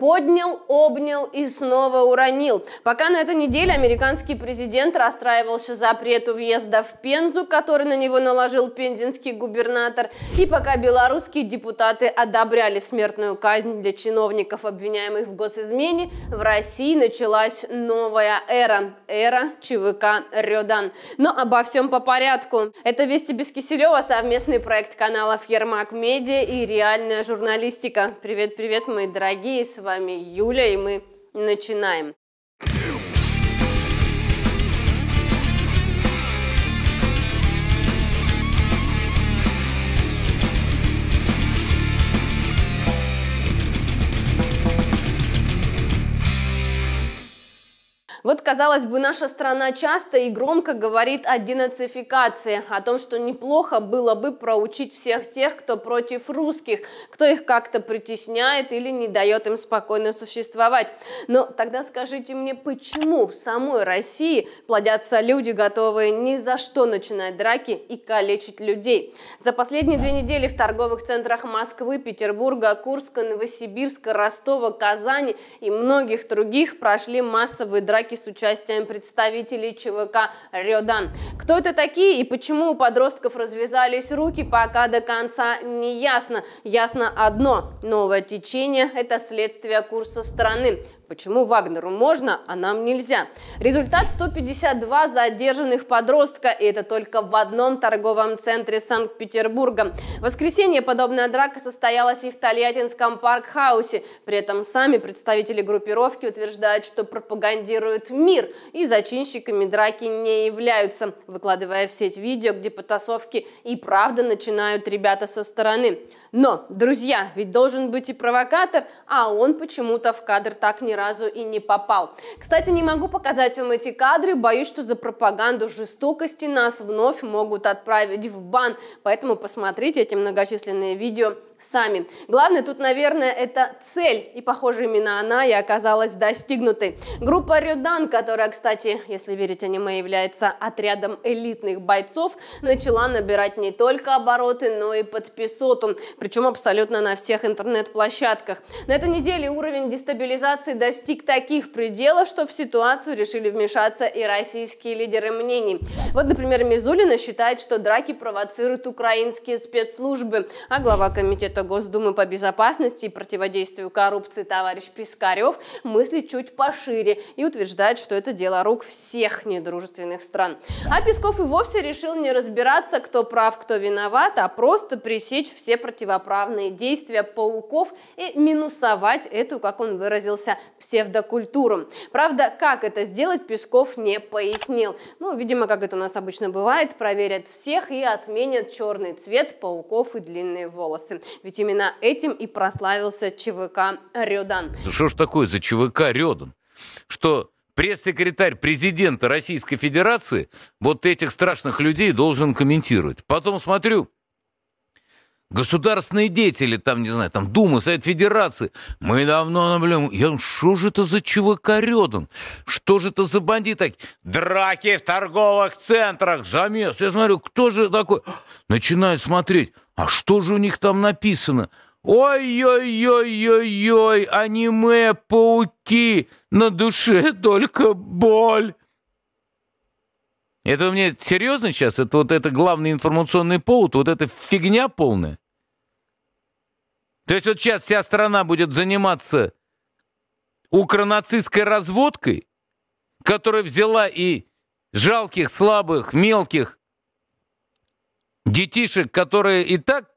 Поднял, обнял и снова уронил. Пока на этой неделе американский президент расстраивался запрету въезда в Пензу, который на него наложил пензенский губернатор, и пока белорусские депутаты одобряли смертную казнь для чиновников, обвиняемых в госизмене, в России началась новая эра. Эра ЧВК «Рёдан». Но обо всем по порядку. Это «Вести без Киселева», совместный проект каналов «Ермак Медиа» и «Реальная журналистика». Привет-привет, мои дорогие, с вами вами Юля, и мы начинаем. Вот, казалось бы, наша страна часто и громко говорит о денацификации, о том, что неплохо было бы проучить всех тех, кто против русских, кто их как-то притесняет или не дает им спокойно существовать. Но тогда скажите мне, почему в самой России плодятся люди, готовые ни за что начинать драки и калечить людей? За последние две недели в торговых центрах Москвы, Петербурга, Курска, Новосибирска, Ростова, Казани и многих других прошли массовые драки с участием представителей ЧВК «Рёдан». Кто это такие и почему у подростков развязались руки, пока до конца не ясно. Ясно одно – новое течение – это следствие курса страны. Почему Вагнеру можно, а нам нельзя? Результат 152 задержанных подростка, и это только в одном торговом центре Санкт-Петербурга. В воскресенье подобная драка состоялась и в Тольяттинском парк-хаусе. При этом сами представители группировки утверждают, что пропагандируют мир и зачинщиками драки не являются, выкладывая в сеть видео, где потасовки и правда начинают ребята со стороны. Но, друзья, ведь должен быть и провокатор, а он почему-то в кадр так ни разу и не попал. Кстати, не могу показать вам эти кадры, боюсь, что за пропаганду жестокости нас вновь могут отправить в бан, поэтому посмотрите эти многочисленные видео сами. Главное тут, наверное, это цель, и, похоже, именно она и оказалась достигнутой. Группа Рюдан, которая, кстати, если верить аниме, является отрядом элитных бойцов, начала набирать не только обороты, но и подписоту, причем абсолютно на всех интернет-площадках. На этой неделе уровень дестабилизации достиг таких пределов, что в ситуацию решили вмешаться и российские лидеры мнений. Вот, например, Мизулина считает, что драки провоцируют украинские спецслужбы, а глава комитета Госдумы по безопасности и противодействию коррупции товарищ Пискарев мыслит чуть пошире и утверждает, что это дело рук всех недружественных стран. А Песков и вовсе решил не разбираться, кто прав, кто виноват, а просто пресечь все противоправные действия пауков и минусовать эту, как он выразился, псевдокультуру. Правда, как это сделать, Песков не пояснил. Ну, видимо, как это у нас обычно бывает, проверят всех и отменят черный цвет пауков и длинные волосы. Ведь именно этим и прославился ЧВК Рёдан. Что ж такое за ЧВК Рёдан? Что пресс-секретарь президента Российской Федерации вот этих страшных людей должен комментировать. Потом смотрю, государственные деятели, там, не знаю, там Дума, Совет Федерации, мы давно наблюдаем, я что же это за ЧВК Рёдан? Что же это за бандиты? Драки в торговых центрах, замес. Я смотрю, кто же такой? Начинаю смотреть, а что же у них там написано? Ой-ой-ой-ой-ой, аниме, пауки, на душе только боль. Это мне серьезно сейчас? Это вот это главный информационный повод, вот эта фигня полная? То есть вот сейчас вся страна будет заниматься укронацистской разводкой, которая взяла и жалких, слабых, мелких детишек, которые и так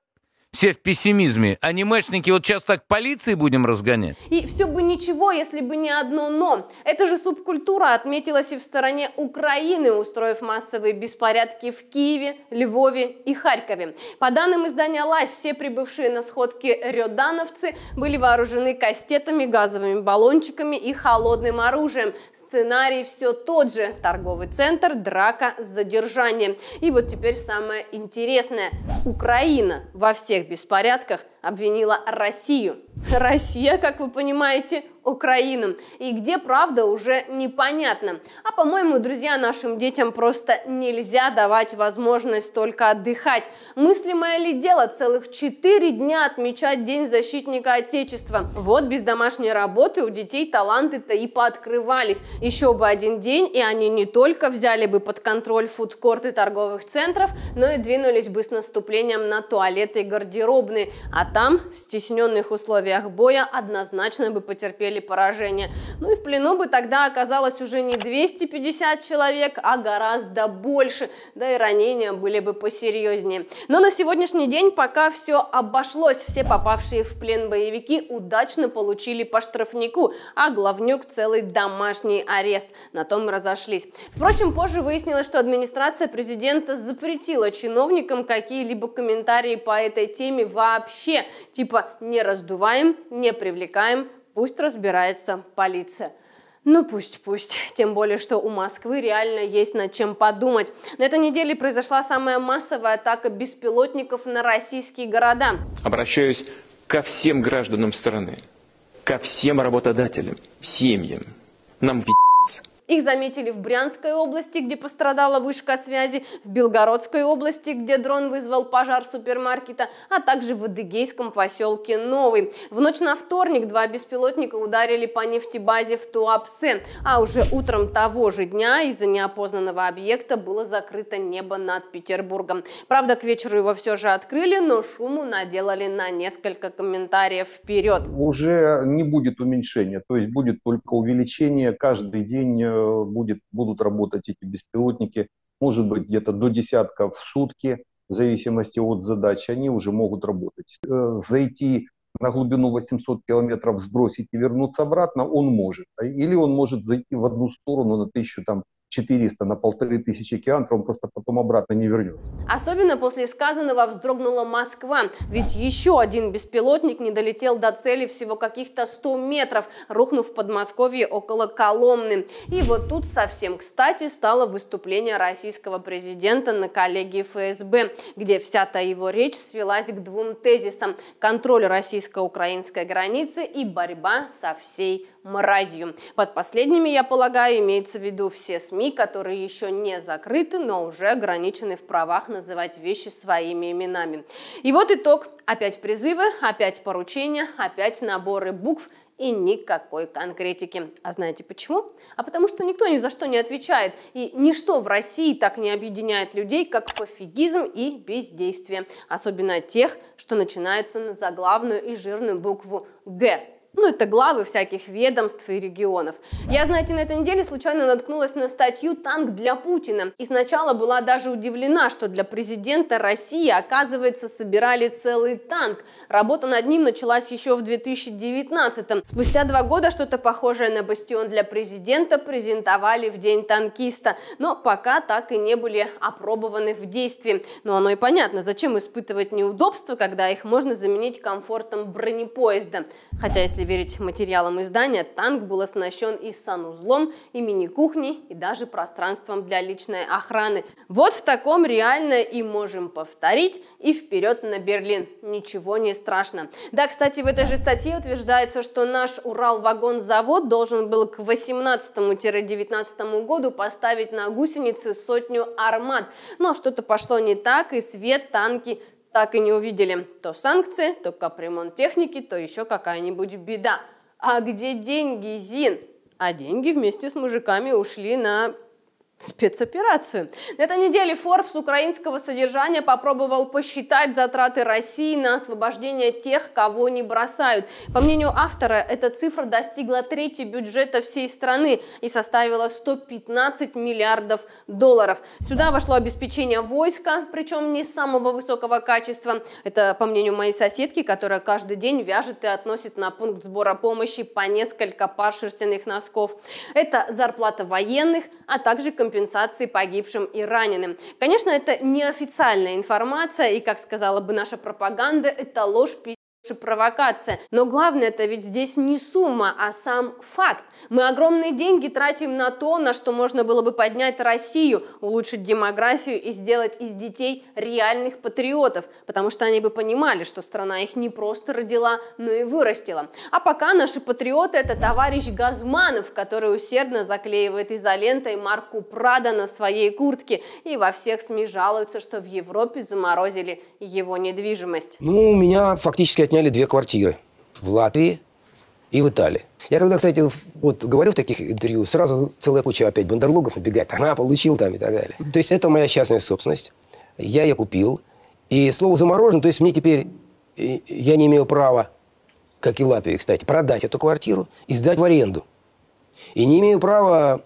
все в пессимизме. Анимешники вот сейчас так полиции будем разгонять? И все бы ничего, если бы не одно «но». Эта же субкультура отметилась и в стороне Украины, устроив массовые беспорядки в Киеве, Львове и Харькове. По данным издания Life, все прибывшие на сходки рёдановцы были вооружены кастетами, газовыми баллончиками и холодным оружием. Сценарий все тот же. Торговый центр, драка, задержание. И вот теперь самое интересное. Украина во всех беспорядках обвинила Россию. Россия, как вы понимаете, Украину. И где правда уже непонятно. А по-моему, друзья, нашим детям просто нельзя давать возможность только отдыхать. Мыслимое ли дело целых четыре дня отмечать День защитника Отечества? Вот без домашней работы у детей таланты-то и пооткрывались. Еще бы один день, и они не только взяли бы под контроль фудкорты торговых центров, но и двинулись бы с наступлением на туалеты и гардеробные. А там, в стесненных условиях боя, однозначно бы потерпели поражение. Ну и в плену бы тогда оказалось уже не 250 человек, а гораздо больше, да и ранения были бы посерьезнее. Но на сегодняшний день пока все обошлось, все попавшие в плен боевики удачно получили по штрафнику, а главнюк целый домашний арест. На том разошлись. Впрочем, позже выяснилось, что администрация президента запретила чиновникам какие-либо комментарии по этой теме вообще. Типа не раздуваем, не привлекаем, Пусть разбирается полиция. Ну пусть, пусть. Тем более, что у Москвы реально есть над чем подумать. На этой неделе произошла самая массовая атака беспилотников на российские города. Обращаюсь ко всем гражданам страны, ко всем работодателям, семьям. Нам их заметили в Брянской области, где пострадала вышка связи, в Белгородской области, где дрон вызвал пожар супермаркета, а также в Адыгейском поселке Новый. В ночь на вторник два беспилотника ударили по нефтебазе в Туапсе, а уже утром того же дня из-за неопознанного объекта было закрыто небо над Петербургом. Правда, к вечеру его все же открыли, но шуму наделали на несколько комментариев вперед. Уже не будет уменьшения, то есть будет только увеличение каждый день э, будет, будут работать эти беспилотники, может быть, где-то до десятка в сутки, в зависимости от задач, они уже могут работать. Э, зайти на глубину 800 километров, сбросить и вернуться обратно, он может. Или он может зайти в одну сторону на тысячу там 400 на полторы тысячи километров, он просто потом обратно не вернется. Особенно после сказанного вздрогнула Москва, ведь еще один беспилотник не долетел до цели всего каких-то 100 метров, рухнув в Подмосковье около Коломны. И вот тут совсем кстати стало выступление российского президента на коллегии ФСБ, где вся-то его речь свелась к двум тезисам – контроль российско-украинской границы и борьба со всей мразью. Под последними, я полагаю, имеется в виду все СМИ, которые еще не закрыты, но уже ограничены в правах называть вещи своими именами. И вот итог. Опять призывы, опять поручения, опять наборы букв и никакой конкретики. А знаете почему? А потому что никто ни за что не отвечает. И ничто в России так не объединяет людей, как пофигизм и бездействие. Особенно тех, что начинаются на заглавную и жирную букву «Г». Ну, это главы всяких ведомств и регионов. Я, знаете, на этой неделе случайно наткнулась на статью «Танк для Путина». И сначала была даже удивлена, что для президента России, оказывается, собирали целый танк. Работа над ним началась еще в 2019-м. Спустя два года что-то похожее на бастион для президента презентовали в День танкиста. Но пока так и не были опробованы в действии. Но оно и понятно, зачем испытывать неудобства, когда их можно заменить комфортом бронепоезда. Хотя, если если верить материалам издания, танк был оснащен и санузлом, и мини-кухней, и даже пространством для личной охраны. Вот в таком реально и можем повторить, и вперед на Берлин. Ничего не страшно. Да, кстати, в этой же статье утверждается, что наш Уралвагонзавод должен был к 18-19 году поставить на гусеницы сотню армат. Но что-то пошло не так, и свет танки так и не увидели. То санкции, то капремонт техники, то еще какая-нибудь беда. А где деньги, Зин? А деньги вместе с мужиками ушли на спецоперацию. На этой неделе Forbes украинского содержания попробовал посчитать затраты России на освобождение тех, кого не бросают. По мнению автора, эта цифра достигла трети бюджета всей страны и составила 115 миллиардов долларов. Сюда вошло обеспечение войска, причем не самого высокого качества. Это по мнению моей соседки, которая каждый день вяжет и относит на пункт сбора помощи по несколько пар шерстяных носков. Это зарплата военных, а также компенсация компенсации погибшим и раненым. Конечно, это неофициальная информация, и, как сказала бы наша пропаганда, это ложь провокация. Но главное это ведь здесь не сумма, а сам факт. Мы огромные деньги тратим на то, на что можно было бы поднять Россию, улучшить демографию и сделать из детей реальных патриотов, потому что они бы понимали, что страна их не просто родила, но и вырастила. А пока наши патриоты это товарищ Газманов, который усердно заклеивает изолентой марку Прада на своей куртке и во всех СМИ жалуются, что в Европе заморозили его недвижимость. Ну, у меня фактически отняли две квартиры в Латвии и в Италии. Я когда, кстати, вот говорю в таких интервью, сразу целая куча опять бандерлогов набегает. Ага, получил там и так далее. То есть это моя частная собственность. Я ее купил. И слово заморожен, то есть мне теперь, я не имею права, как и в Латвии, кстати, продать эту квартиру и сдать в аренду. И не имею права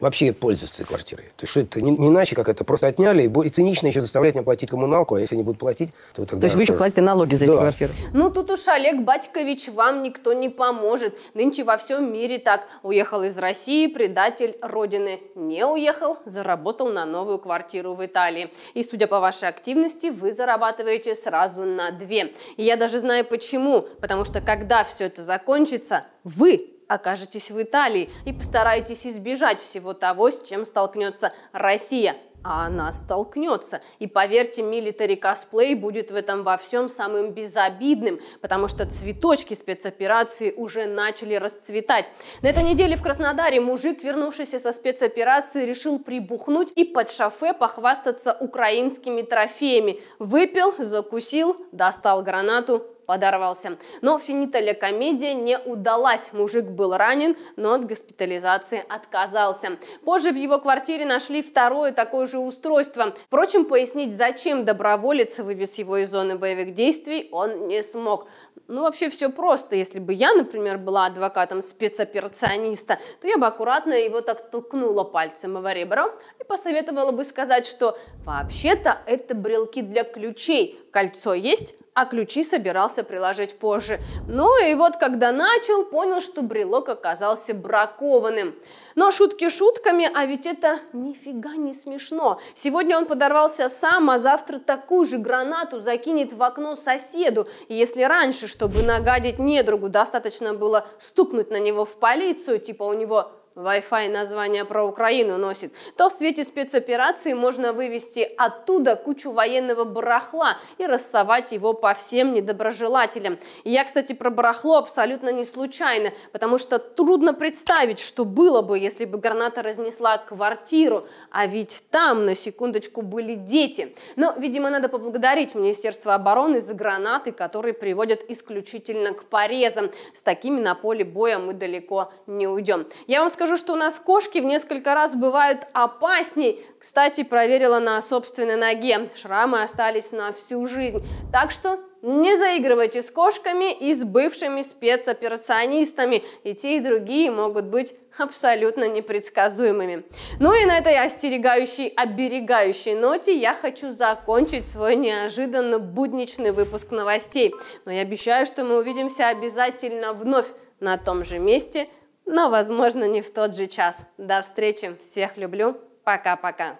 вообще пользоваться этой квартирой. То есть что это не, не иначе, как это просто отняли, и, и цинично еще заставлять меня платить коммуналку, а если не будут платить, то тогда... То есть вы еще платите налоги за да. эти квартиры? Ну, тут уж, Олег Батькович, вам никто не поможет. Нынче во всем мире так. Уехал из России, предатель Родины. Не уехал, заработал на новую квартиру в Италии. И, судя по вашей активности, вы зарабатываете сразу на две. И я даже знаю почему. Потому что, когда все это закончится, вы окажетесь в Италии и постараетесь избежать всего того, с чем столкнется Россия. А она столкнется. И поверьте, милитари косплей будет в этом во всем самым безобидным, потому что цветочки спецоперации уже начали расцветать. На этой неделе в Краснодаре мужик, вернувшийся со спецоперации, решил прибухнуть и под шофе похвастаться украинскими трофеями. Выпил, закусил, достал гранату, подорвался. Но финиталя комедия не удалась. Мужик был ранен, но от госпитализации отказался. Позже в его квартире нашли второе такое же устройство. Впрочем, пояснить, зачем доброволец вывез его из зоны боевых действий, он не смог. Ну, вообще все просто. Если бы я, например, была адвокатом спецоперациониста, то я бы аккуратно его так толкнула пальцем в ребро и посоветовала бы сказать, что вообще-то это брелки для ключей. Кольцо есть, а ключи собирался приложить позже. Ну и вот когда начал, понял, что брелок оказался бракованным. Но шутки шутками, а ведь это нифига не смешно. Сегодня он подорвался сам, а завтра такую же гранату закинет в окно соседу. И если раньше, чтобы нагадить недругу, достаточно было стукнуть на него в полицию, типа у него Wi-Fi название про Украину носит, то в свете спецоперации можно вывести оттуда кучу военного барахла и рассовать его по всем недоброжелателям. И я, кстати, про барахло абсолютно не случайно, потому что трудно представить, что было бы, если бы граната разнесла квартиру, а ведь там, на секундочку, были дети. Но, видимо, надо поблагодарить Министерство обороны за гранаты, которые приводят исключительно к порезам. С такими на поле боя мы далеко не уйдем. Я вам скажу, что у нас кошки в несколько раз бывают опасней. Кстати, проверила на собственной ноге. Шрамы остались на всю жизнь. Так что не заигрывайте с кошками и с бывшими спецоперационистами. И те, и другие могут быть абсолютно непредсказуемыми. Ну и на этой остерегающей, оберегающей ноте я хочу закончить свой неожиданно будничный выпуск новостей. Но я обещаю, что мы увидимся обязательно вновь на том же месте – но, возможно, не в тот же час. До встречи. Всех люблю. Пока-пока.